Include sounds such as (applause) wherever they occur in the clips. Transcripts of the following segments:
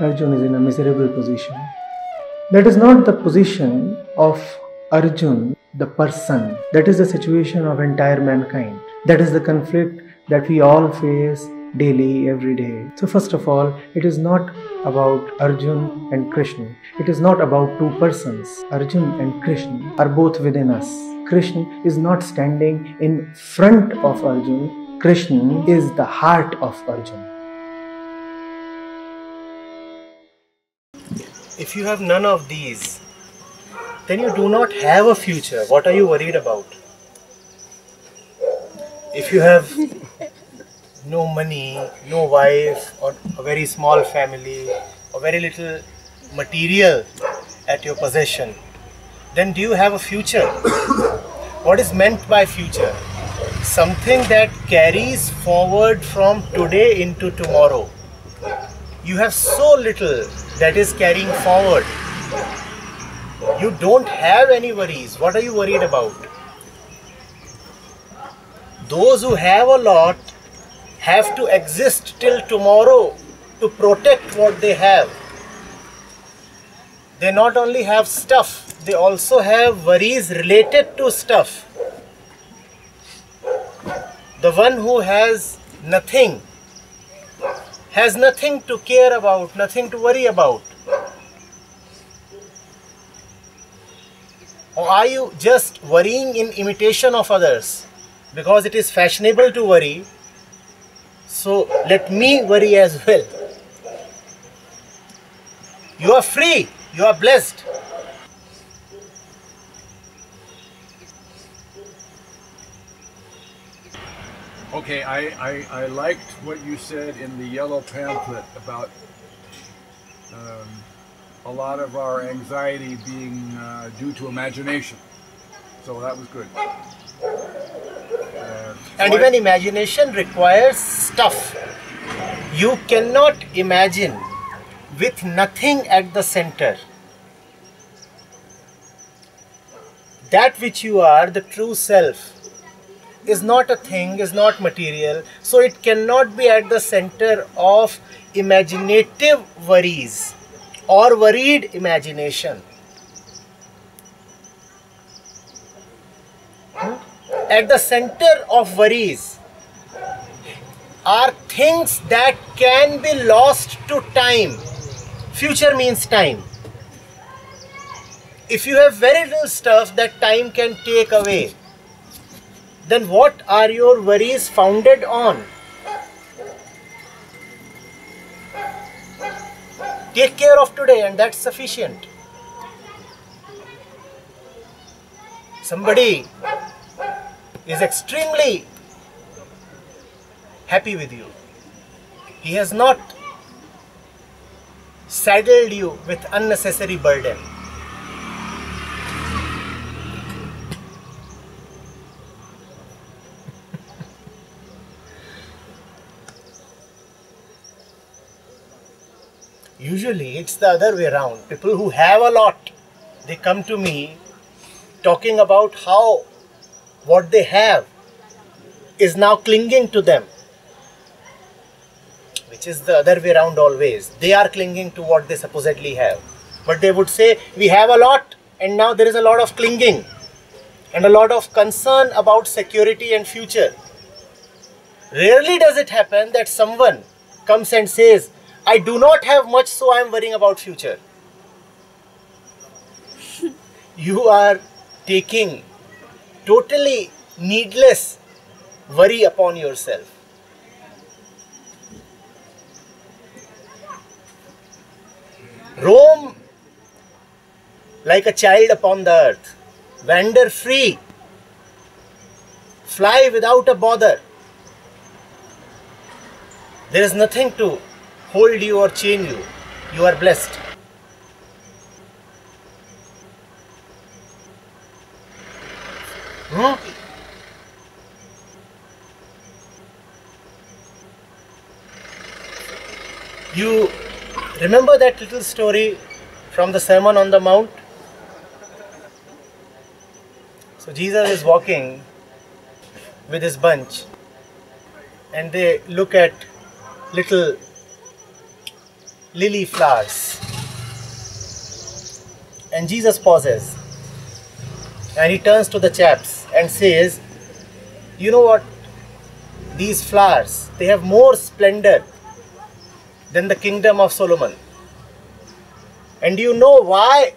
Arjun is in a miserable position. That is not the position of Arjun, the person. That is the situation of entire mankind. That is the conflict that we all face daily, every day. So, first of all, it is not about Arjun and Krishna. It is not about two persons. Arjun and Krishna are both within us. Krishna is not standing in front of Arjun. Krishna is the heart of Arjun. If you have none of these, then you do not have a future. What are you worried about? If you have no money, no wife, or a very small family, or very little material at your possession, then do you have a future? what is meant by future? Something that carries forward from today into tomorrow. You have so little that is carrying forward. You don't have any worries. What are you worried about? Those who have a lot have to exist till tomorrow to protect what they have. They not only have stuff, they also have worries related to stuff. The one who has nothing has nothing to care about, nothing to worry about. Or are you just worrying in imitation of others? Because it is fashionable to worry, so let me worry as well. You are free, you are blessed. Okay, I, I, I liked what you said in the yellow pamphlet about um, a lot of our anxiety being uh, due to imagination. So that was good. Uh, And even imagination requires stuff. You cannot imagine with nothing at the center. That which you are, the true self, is not a thing, is not material, so it cannot be at the center of imaginative worries or worried imagination. At the center of worries are things that can be lost to time. Future means time. If you have very little stuff that time can take away, then what are your worries founded on? Take care of today, and that's sufficient. Somebody is extremely happy with you. He has not saddled you with unnecessary burden. Usually it's the other way around. People who have a lot, they come to me talking about how what they have is now clinging to them. Which is the other way around always. They are clinging to what they supposedly have. But they would say, We have a lot, and now there is a lot of clinging and a lot of concern about security and future. Rarely does it happen that someone comes and says, I do not have much, so I am worrying about future. (laughs) you are taking totally needless worry upon yourself. Roam like a child upon the earth, wander free, fly without a bother. There is nothing to hold you or chain you. You are blessed. Hmm? You remember that little story from the Sermon on the Mount? So Jesus is walking with his bunch and they look at little lily flowers. And Jesus pauses and he turns to the chaps and says, You know what? These flowers, they have more splendor than the kingdom of Solomon. And do you know why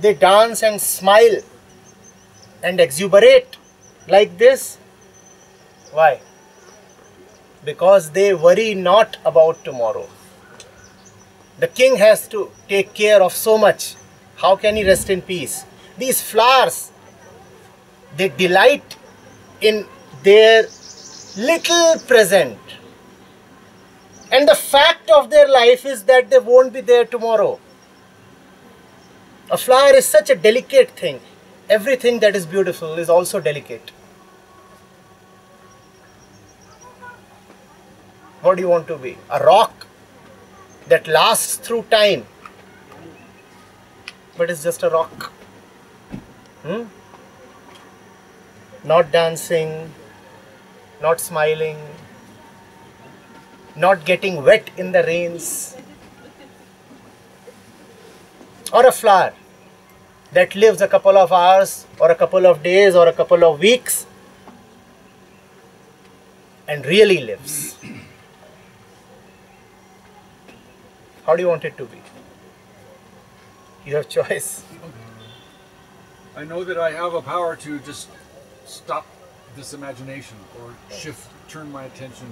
they dance and smile and exuberate like this? Why? Because they worry not about tomorrow. The king has to take care of so much. How can he rest in peace? These flowers, they delight in their little present. And the fact of their life is that they won't be there tomorrow. A flower is such a delicate thing. Everything that is beautiful is also delicate. What do you want to be? A rock that lasts through time, but it's just a rock. Hmm? Not dancing, not smiling, not getting wet in the rains. Or a flower that lives a couple of hours, or a couple of days, or a couple of weeks, and really lives. How do you want it to be? You have choice. I know that I have a power to just stop this imagination or shift, turn my attention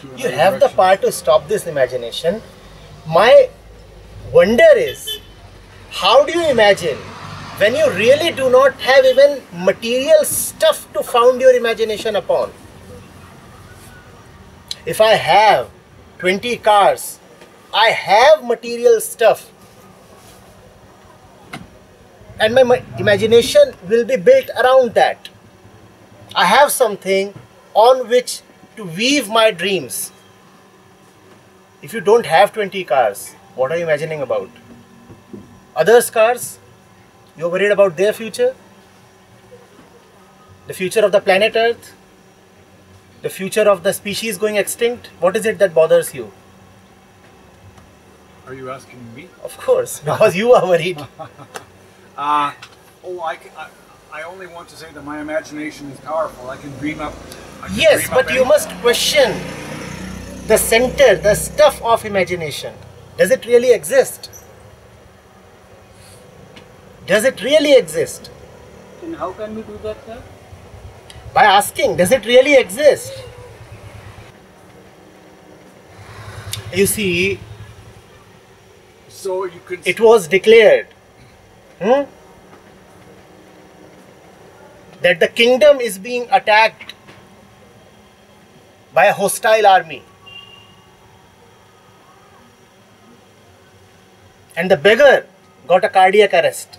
to You have the power to stop this imagination. My wonder is how do you imagine when you really do not have even material stuff to found your imagination upon? If I have 20 cars, I have material stuff. And my, imagination will be built around that. I have something on which to weave my dreams. If you don't have 20 cars, what are you imagining about? Others' cars? You're worried about their future? The future of the planet Earth? The future of the species going extinct? What is it that bothers you? Are you asking me? Of course, (laughs) because you are worried. (laughs) Uh, oh, I, can, I, I only want to say that my imagination is powerful. I can dream up. Can Yes, dream but up you anything. must question the center, the stuff of imagination. Does it really exist? Does it really exist? And how can we do that, sir? By asking, does it really exist? You see, So you it was declared hmm, that the kingdom is being attacked by a hostile army. And the beggar got a cardiac arrest.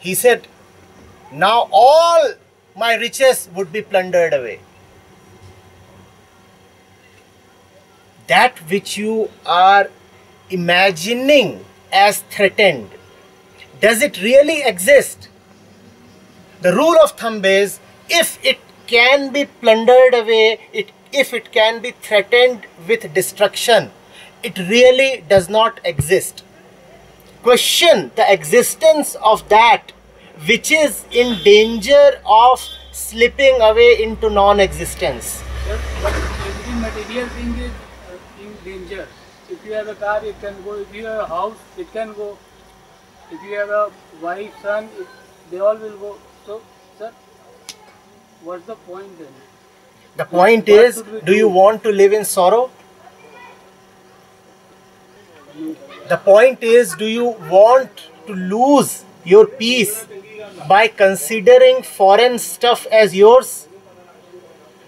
He said, Now all my riches would be plundered away. That which you are imagining as threatened, does it really exist? The rule of thumb is if it can be plundered away, it, if it can be threatened with destruction, it really does not exist. Question the existence of that which is in danger of slipping away into non existence. Sir, but every material thing is uh, in danger. If you have a car, it can go. If you have a house, it can go. If you have a wife, son, it, they all will go. So, sir, what's the point then? The point What is do you want to live in sorrow? The point is, do you want to lose your peace by considering foreign stuff as yours?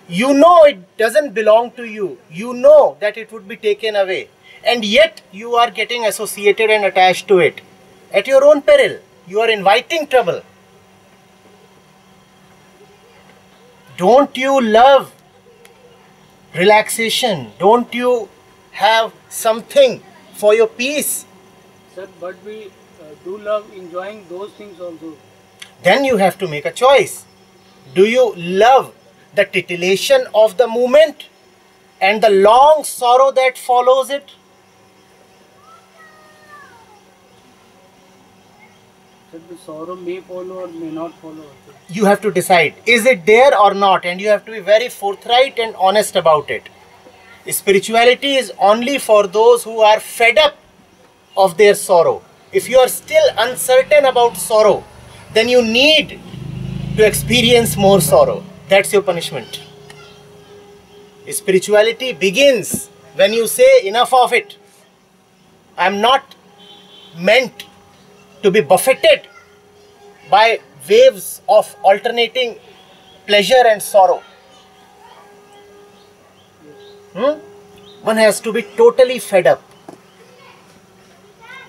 You know it doesn't belong to you. You know that it would be taken away. And yet you are getting associated and attached to it. At your own peril. You are inviting trouble. Don't you love relaxation? Don't you have something for your peace? sir, but we uh, do love enjoying those things also. then you have to make a choice. Do you love the titillation of the moment and the long sorrow that follows it? The sorrow may follow or may not follow. You have to decide is it there or not, and you have to be very forthright and honest about it. Spirituality is only for those who are fed up of their sorrow. If you are still uncertain about sorrow, then you need to experience more sorrow. That's your punishment. Spirituality begins when you say, Enough of it. I'm not meant to be buffeted by waves of alternating pleasure and sorrow. Hmm? One has to be totally fed up.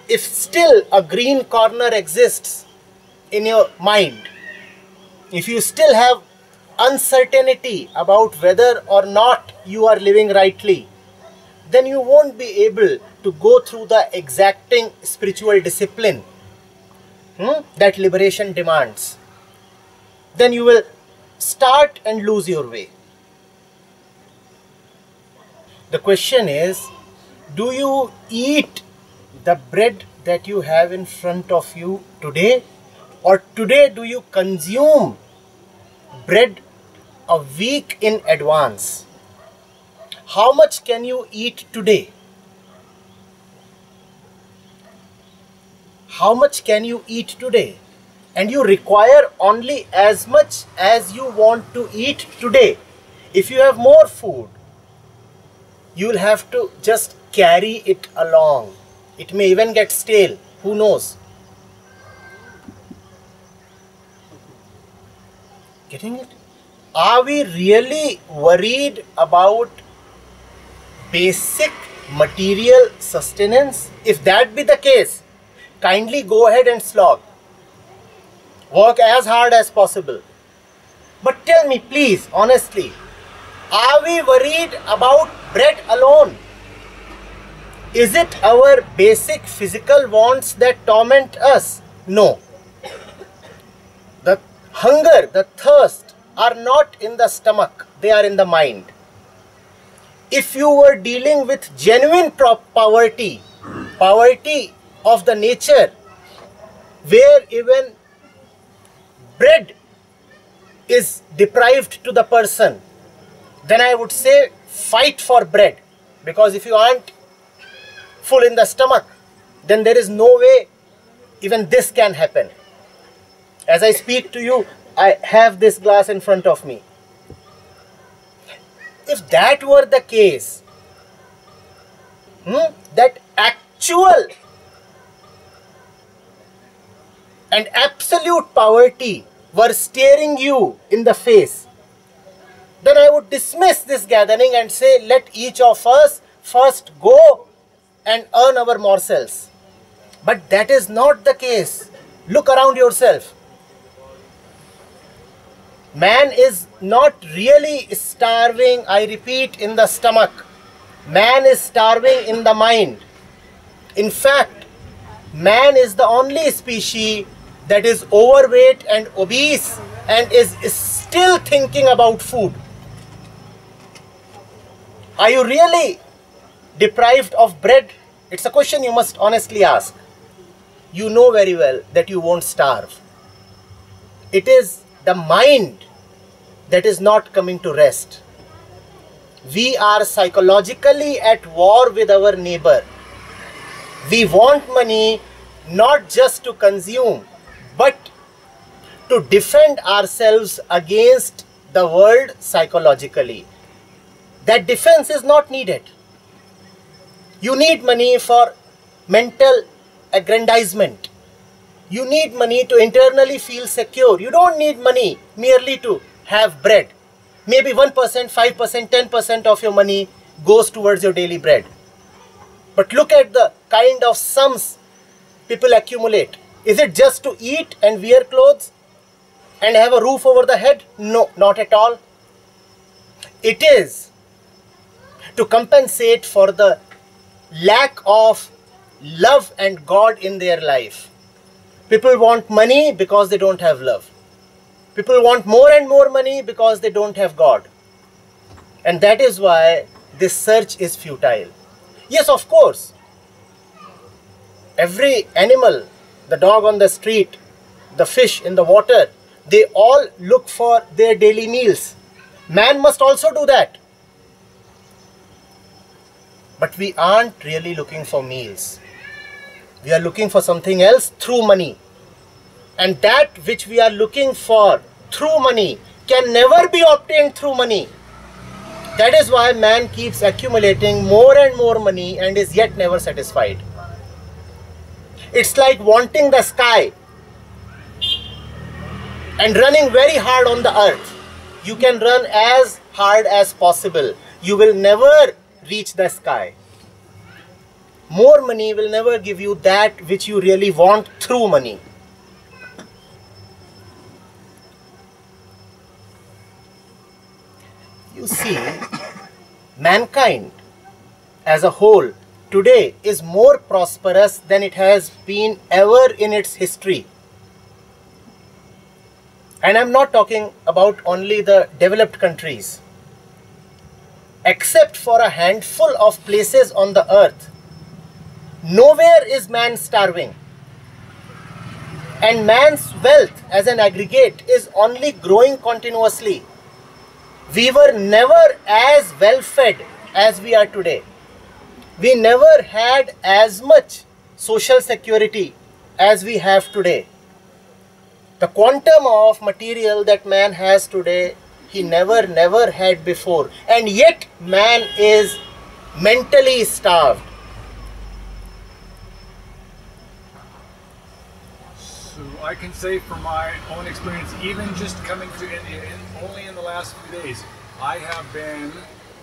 If still a green corner exists in your mind, if you still have uncertainty about whether or not you are living rightly, then you won't be able to go through the exacting spiritual discipline hmm, that liberation demands. Then you will start and lose your way. The question is do you eat the bread that you have in front of you today? Or today do you consume bread a week in advance? How much can you eat today? How much can you eat today? And you require only as much as you want to eat today. If you have more food, you will have to just carry it along. It may even get stale. Who knows? Getting it? Are we really worried about basic material sustenance? If that be the case, kindly go ahead and slog. Work as hard as possible. But tell me, please, honestly, are we worried about bread alone? Is it our basic physical wants that torment us? No. The hunger, the thirst are not in the stomach, they are in the mind. If you were dealing with genuine poverty, poverty of the nature, where even bread is deprived to the person, then I would say fight for bread. Because if you aren't full in the stomach, then there is no way even this can happen. As I speak to you, I have this glass in front of me. If that were the case, hmm, that actual and absolute poverty were staring you in the face, then I would dismiss this gathering and say, let each of us first go and earn our morsels. But that is not the case. Look around yourself. Man is not really starving, I repeat, in the stomach. Man is starving in the mind. In fact, man is the only species that is overweight and obese and is still thinking about food. Are you really deprived of bread? It's a question you must honestly ask. You know very well that you won't starve. It is the mind that is not coming to rest. We are psychologically at war with our neighbor. We want money not just to consume, but to defend ourselves against the world psychologically. That defense is not needed. You need money for mental aggrandizement. You need money to internally feel secure. You don't need money merely to have bread. Maybe 1%, 5%, 10% of your money goes towards your daily bread. But look at the kind of sums people accumulate. Is it just to eat and wear clothes and have a roof over the head? No, not at all. It is to compensate for the lack of love and God in their life. People want money because they don't have love. People want more and more money because they don't have God. And that is why this search is futile. Yes, of course. Every animal, the dog on the street, the fish in the water, they all look for their daily meals. Man must also do that. But we aren't really looking for meals. We are looking for something else through money. And that which we are looking for through money can never be obtained through money. That is why man keeps accumulating more and more money and is yet never satisfied. It's like wanting the sky and running very hard on the earth. You can run as hard as possible. You will never reach the sky. More money will never give you that which you really want through money. You see, mankind as a whole today is more prosperous than it has been ever in its history. And I'm not talking about only the developed countries. Except for a handful of places on the earth, nowhere is man starving. And man's wealth as an aggregate is only growing continuously. We were never as well fed as we are today. We never had as much social security as we have today. The quantum of material that man has today, he never, never had before. And yet, man is mentally starved. So I can say from my own experience, even just coming to India, in, only in the last few days, I have been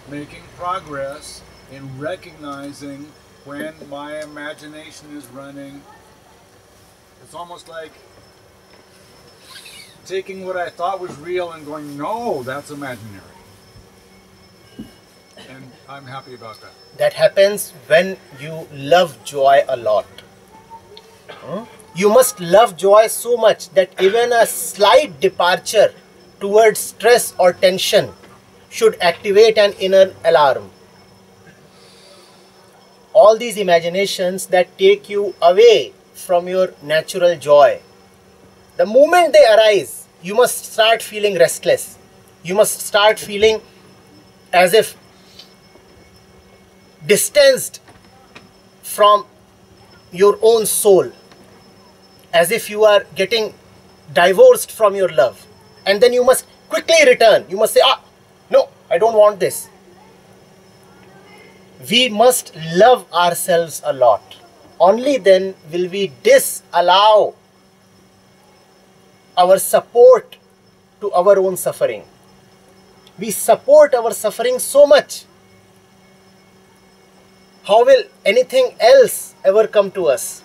making progress in recognizing when my imagination is running. It's almost like taking what I thought was real and going, no, that's imaginary. And I'm happy about that. That happens when you love joy a lot. Hmm? You must love joy so much that even a slight departure towards stress or tension should activate an inner alarm. All these imaginations that take you away from your natural joy. The moment they arise, you must start feeling restless. You must start feeling as if distanced from your own soul, as if you are getting divorced from your love. And then you must quickly return. You must say, ah, no, I don't want this. We must love ourselves a lot. Only then will we disallow our support to our own suffering. We support our suffering so much. How will anything else ever come to us?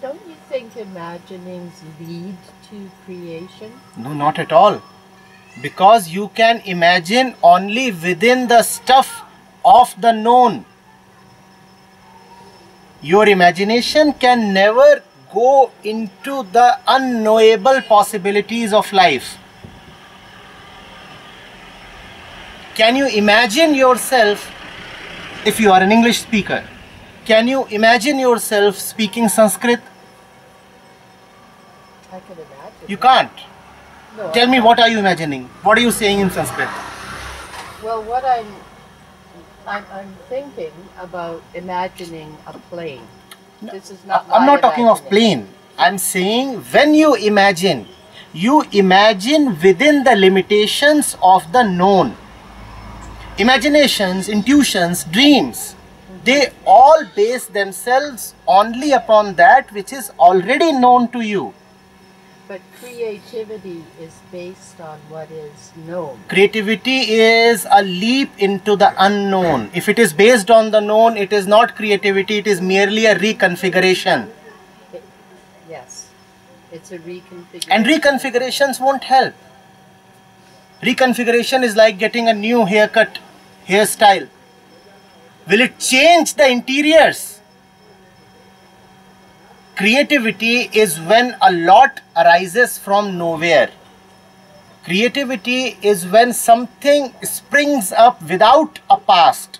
Don't you think imaginings lead to creation? No, not at all. Because you can imagine only within the stuff of the known. Your imagination can never go into the unknowable possibilities of life. Can you imagine yourself if you are an English speaker? Can you imagine yourself speaking Sanskrit? I can imagine. You can't. No, Tell me what are you imagining? What are you saying in Sanskrit? Well, what I'm, I'm, I'm thinking about imagining a plane. This is not. I'm not talking of plane. I'm saying when you imagine, you imagine within the limitations of the known. Imaginations, intuitions, dreams, they all base themselves only upon that which is already known to you. But creativity is based on what is known. Creativity is a leap into the unknown. If it is based on the known, it is not creativity, it is merely a reconfiguration. It, yes, it's a reconfiguration. And reconfigurations won't help. Reconfiguration is like getting a new haircut, hairstyle. Will it change the interiors? Creativity is when a lot arises from nowhere. Creativity is when something springs up without a past